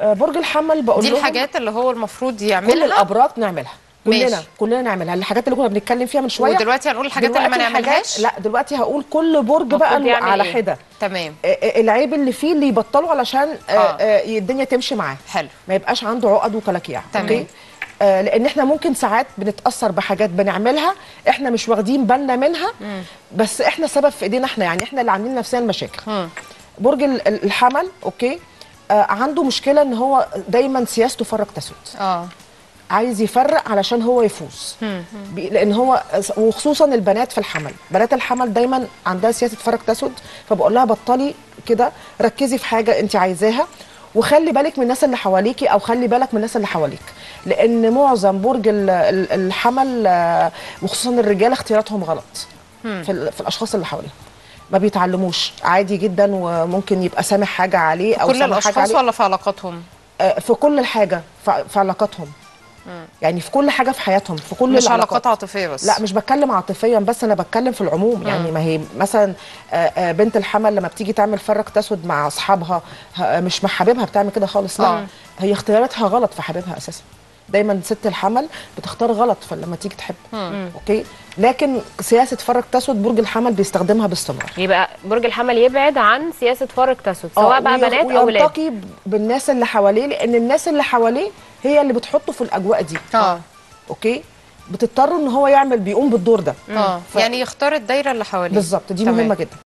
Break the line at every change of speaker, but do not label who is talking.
آه، برج الحمل بقول
دي الحاجات اللي هو المفروض
كل
يعملها
الأبراج نعملها كلنا
ماشي.
كلنا نعملها. الحاجات اللي كنا بنتكلم فيها من شوية.
ودلوقتي هنقول الحاجات اللي ما نعملهاش؟
لا دلوقتي هقول كل برج بقى
يعمل
على
إيه؟
حدة.
تمام.
آه، آه، العيب اللي فيه اللي يبطله علشان آه، الدنيا تمشي معاه.
حلو.
ما يبقاش عنده عقد وكلاكيع.
تمام.
أوكي؟ آه لأن إحنا ممكن ساعات بنتأثر بحاجات بنعملها إحنا مش واخدين بالنا منها بس إحنا سبب في إيدينا إحنا يعني إحنا اللي عاملين نفسنا المشاكل. برج ال- ال- الحمل أوكي؟ عنده مشكلة إن هو دايما سياسته فرق تسود
آه.
عايز يفرق علشان هو يفوز. لأن هو وخصوصا البنات في الحمل. بنات الحمل دايما عندها سياسة فرق تسود فبقول لها بطلي كده ركزي في حاجة انت عايزاها وخلي بالك من الناس اللي حواليكي أو خلي بالك من الناس اللي حواليك. لأن معظم برج ال- ال- الحمل آه، وخصوصا الرجال اختياراتهم غلط. في الأشخاص اللي حواليهم. ما بيتعلموش. عادي جدا وممكن يبقى سامح حاجة عليه أو
كل
الأشخاص
ولا في علاقاتهم؟
آه، في كل الحاجة في علاقاتهم. يعني في كل حاجة في حياتهم في كل
مش. علاقات عاطفية بس.
لا مش بتكلم عاطفيا بس أنا بتكلم في العموم. يعني ما هي مثلا آه، آه، بنت الحمل لما بتيجي تعمل فرق تسود مع أصحابها مش مع حبيبها بتعمل كده خالص. لا. هي اختياراتها غلط في حبيبها أساسا. دايما ست الحمل بتختار غلط لما تيجي تحب. okay؟ لكن سياسة فرق تسود برج الحمل بيستخدمها باستمرار.
يبقى برج الحمل يبعد عن سياسة فرق تسود سواء
آه،
بقى بنات أو ولاد.
ويلتقي بالناس اللي حواليه لأن الناس اللي حواليه هي اللي بتحطه في الأجواء دي.
آه.
okay؟ بتضطر إن هو يعمل بيقوم بالدور ده.
آه.
ف-
يعني يختار الدايرة اللي حواليه.
بالظبط دي
تمام.
مهمة جدا.